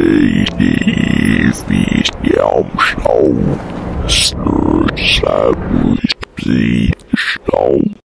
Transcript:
Davis Jaumschau, Schaum.